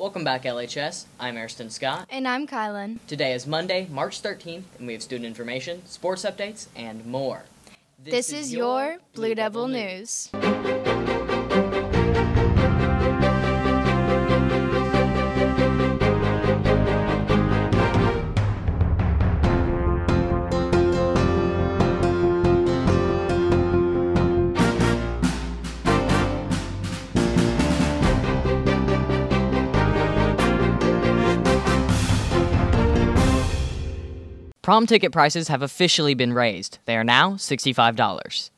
Welcome back, LHS. I'm Ariston Scott. And I'm Kylan. Today is Monday, March 13th, and we have student information, sports updates, and more. This, is, your Blue Devil News. Prom ticket prices have officially been raised. They are now $65.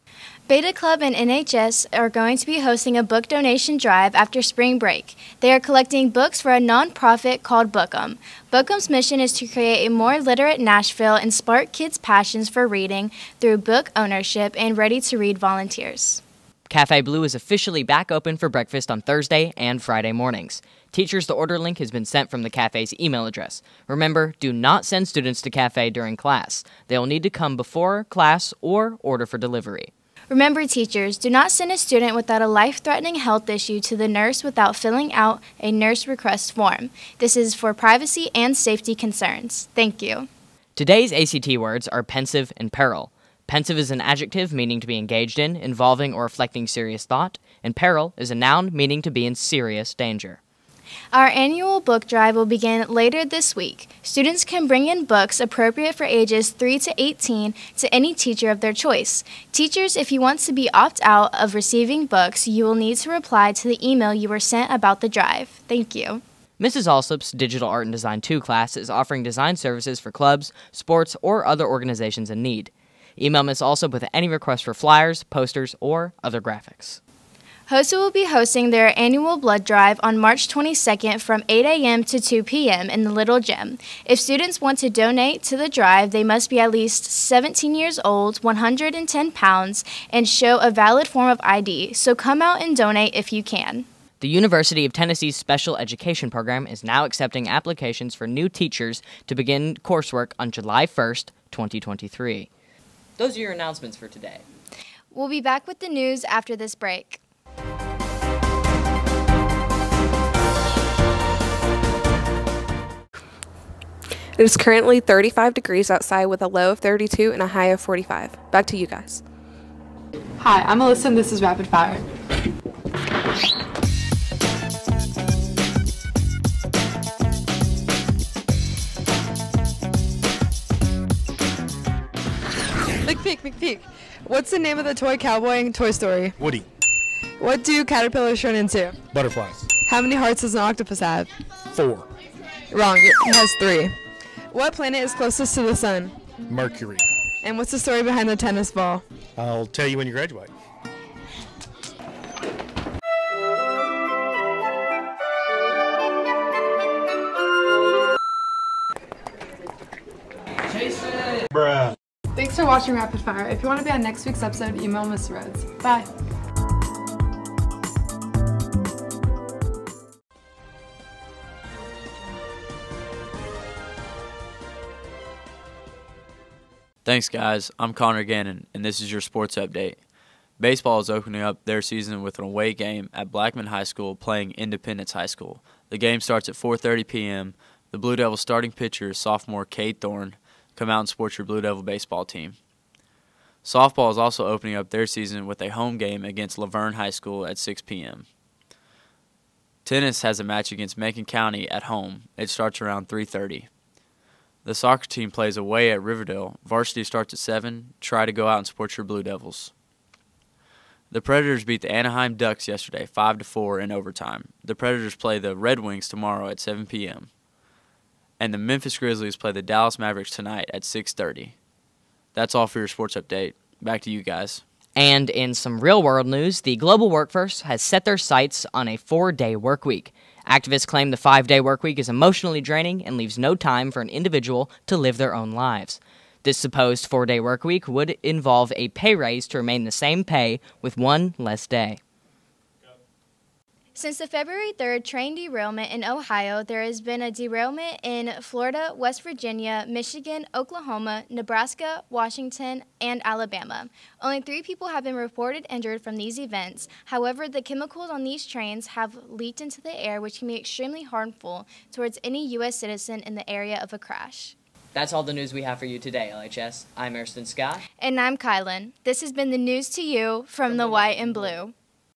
Beta Club and NHS are going to be hosting a book donation drive after spring break. They are collecting books for a nonprofit called Book'em. Book'em's mission is to create a more literate Nashville and spark kids' passions for reading through book ownership and ready to read volunteers. Cafe Blue is officially back open for breakfast on Thursday and Friday mornings. Teachers, the order link has been sent from the cafe's email address. Remember, do not send students to cafe during class. They will need to come before class or order for delivery. Remember, teachers, do not send a student without a life threatening health issue to the nurse without filling out a nurse request form. This is for privacy and safety concerns. Thank you. Today's ACT words are pensive and peril. Pensive is an adjective meaning to be engaged in, involving, or reflecting serious thought, and peril is a noun meaning to be in serious danger. Our annual book drive will begin later this week. Students can bring in books appropriate for ages 3 to 18 to any teacher of their choice. Teachers, if you want to be opt out of receiving books, you will need to reply to the email you were sent about the drive. Thank you. Mrs. Alsop's Digital Art and Design 2 class is offering design services for clubs, sports, or other organizations in need. Email Ms. Alsop with any requests for flyers, posters, or other graphics. HOSA will be hosting their annual blood drive on March 22nd from 8 a.m. to 2 p.m. in the Little Gym. If students want to donate to the drive, they must be at least 17 years old, 110 pounds, and show a valid form of ID. So come out and donate if you can. The University of Tennessee's Special Education Program is now accepting applications for new teachers to begin coursework on July 1st, 2023. Those are your announcements for today. We'll be back with the news after this break. It is currently 35 degrees outside with a low of 32 and a high of 45. Back to you guys. Hi, I'm Alyssa and this is Rapid Fire. McPeak, McPeak. What's the name of the toy cowboy in Toy Story? Woody. What do caterpillars turn into? Butterflies. How many hearts does an octopus have? Four. Wrong, it has three. What planet is closest to the sun? Mercury. And what's the story behind the tennis ball? I'll tell you when you graduate. Bruh. For watching Rapid Fire. If you want to be on next week's episode, email Miss Rhodes. Bye. Thanks, guys. I'm Connor Gannon, and this is your sports update. Baseball is opening up their season with an away game at Blackman High School playing Independence High School. The game starts at 4:30 p.m. The Blue Devils starting pitcher is sophomore Cade Thorne. Come out and support your Blue Devil baseball team. Softball is also opening up their season with a home game against La Vergne High School at 6 p.m. Tennis has a match against Macon County at home. It starts around 3:30. The soccer team plays away at Riverdale. Varsity starts at 7. Try to go out and support your Blue Devils. The Predators beat the Anaheim Ducks yesterday 5 to 4 in overtime. The Predators play the Red Wings tomorrow at 7 p.m. And the Memphis Grizzlies play the Dallas Mavericks tonight at 6:30. That's all for your sports update. Back to you guys. And in some real world news, the global workforce has set their sights on a four day work week. Activists claim the five day work week is emotionally draining and leaves no time for an individual to live their own lives. This supposed four day work week would involve a pay raise to remain the same pay with one less day. Since the February 3rd train derailment in Ohio, there has been a derailment in Florida, West Virginia, Michigan, Oklahoma, Nebraska, Washington, and Alabama. Only three people have been reported injured from these events. However, the chemicals on these trains have leaked into the air, which can be extremely harmful towards any U.S. citizen in the area of a crash. That's all the news we have for you today, LHS. I'm Erston Scott. And I'm Kylan. This has been the news to you from, the white and blue.